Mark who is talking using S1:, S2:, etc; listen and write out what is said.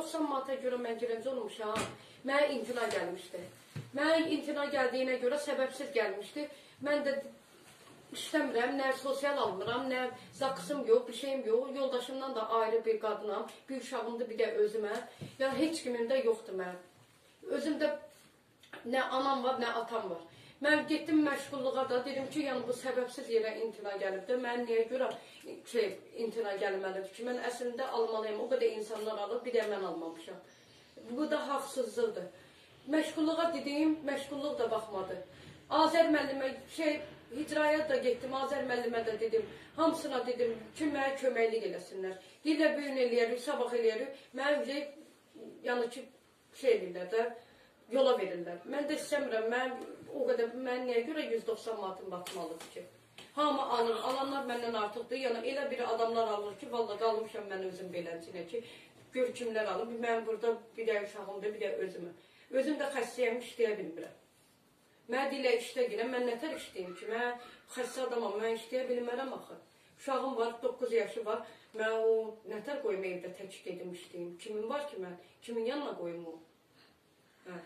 S1: %90 manata görə mən girəmci olmuşam. Mənə imtina gəlmişdi. Mənə imtina gəldiyinə görə səbəbsiz gəlmişdi. Mən də işləmirəm, nə sosial almıram, nə zaksım yox, bir şeyim yox. Yoldaşımdan da ayrı bir qadınam. Bir uşağımdır, bir də özümə. Yəni heç kimin də yoxdur mənim. Özümdə nə anam var, nə atam var. Mən getdim məşğulluğa da dedim ki, yəni bu səbəbsiz yerə imtina gəlibdi. Mən niyə görə şey imtina gəlməlidir ki, mən əslində almalıyam. O qədər insanlar alır, bir də mən almamışam. Bu da haqsızlıqdır. Məşğulluğa dediyim, məşğulluq da baxmadı. Azər müəllimə şey icraya da getdim, Azər müəllimə də dedim. Hamısına dedim ki, mənə köməklik eləsinlər. Dillə bu gün eləyərik, sabah eləyərik. Mən şey, yəni ki, şey eləyirlər də, yola verirlər. Mən də istəmirəm. Mən o qədər mən niyə görə 190 manatın batmalıdır ki? Hamı alır. Alanlar məndən artıqdır. Yəni elə bir adamlar alır ki, valla qalmışam mən özüm beləncə ki, gör kimlər alır. Mən burada bir də uşağımdır, bir də özümü. Özüm də xəstəyəm, işləyə bilmirəm. Mən dilə işləginəm, mən nətər işləyim ki, mən xəstə adamam, mən işləyə bilmərəm axı. Uşağım var, 9 yaşı var, mən o nətər qoyum evdə tək gedim işləyim. Kimin var ki mən, kimin yanına qoyum o? Hə.